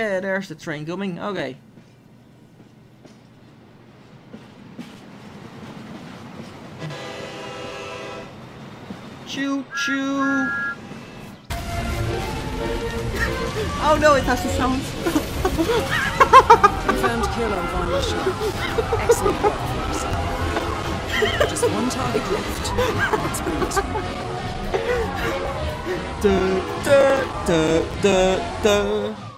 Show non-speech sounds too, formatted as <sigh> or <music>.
Yeah, there's the train coming. Okay. Choo choo. oh no, it has the sound. <laughs> Confirmed kill on Von shot. Excellent work. Just one target left. Let's bring duh, duh, duh, duh, duh.